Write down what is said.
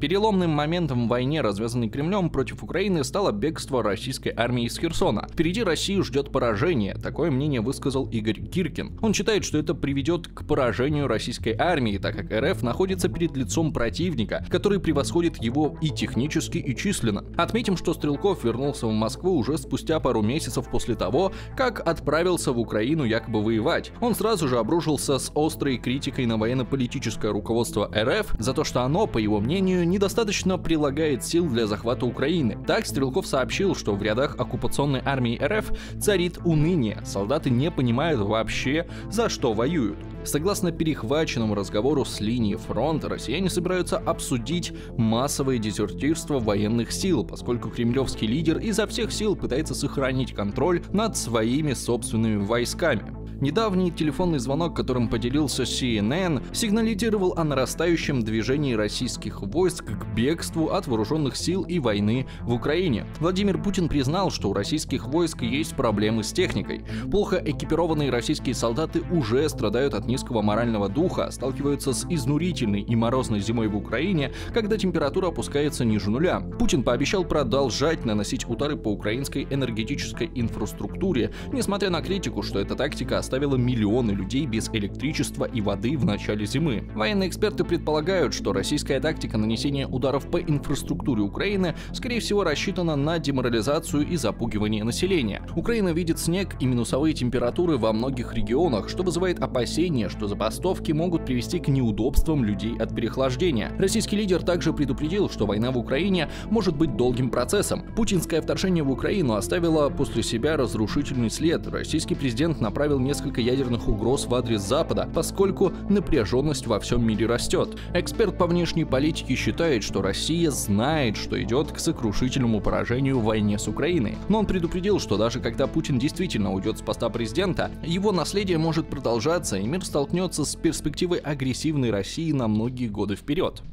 Переломным моментом в войне, развязанной Кремлем против Украины, стало бегство российской армии из Херсона. Впереди Россию ждет поражение, такое мнение высказал Игорь Киркин. Он считает, что это приведет к поражению российской армии, так как РФ находится перед лицом противника, который превосходит его и технически, и численно. Отметим, что Стрелков вернулся в Москву уже спустя пару месяцев после того, как отправился в Украину якобы воевать. Он сразу же обрушился с острой критикой на военно-политическое руководство РФ за то, что оно, по его мнению, недостаточно прилагает сил для захвата Украины. Так Стрелков сообщил, что в рядах оккупационной армии РФ царит уныние, солдаты не понимают вообще, за что воюют. Согласно перехваченному разговору с линии фронта, россияне собираются обсудить массовое дезертирство военных сил, поскольку кремлевский лидер изо всех сил пытается сохранить контроль над своими собственными войсками. Недавний телефонный звонок, которым поделился CNN, сигнализировал о нарастающем движении российских войск к бегству от вооруженных сил и войны в Украине. Владимир Путин признал, что у российских войск есть проблемы с техникой. Плохо экипированные российские солдаты уже страдают от низкого морального духа, сталкиваются с изнурительной и морозной зимой в Украине, когда температура опускается ниже нуля. Путин пообещал продолжать наносить удары по украинской энергетической инфраструктуре, несмотря на критику, что эта тактика оставила миллионы людей без электричества и воды в начале зимы. Военные эксперты предполагают, что российская тактика нанесения ударов по инфраструктуре Украины скорее всего рассчитана на деморализацию и запугивание населения. Украина видит снег и минусовые температуры во многих регионах, что вызывает опасения, что забастовки могут привести к неудобствам людей от переохлаждения. Российский лидер также предупредил, что война в Украине может быть долгим процессом. Путинское вторжение в Украину оставило после себя разрушительный след. Российский президент направил несколько несколько ядерных угроз в адрес Запада, поскольку напряженность во всем мире растет. Эксперт по внешней политике считает, что Россия знает, что идет к сокрушительному поражению в войне с Украиной. Но он предупредил, что даже когда Путин действительно уйдет с поста президента, его наследие может продолжаться, и мир столкнется с перспективой агрессивной России на многие годы вперед.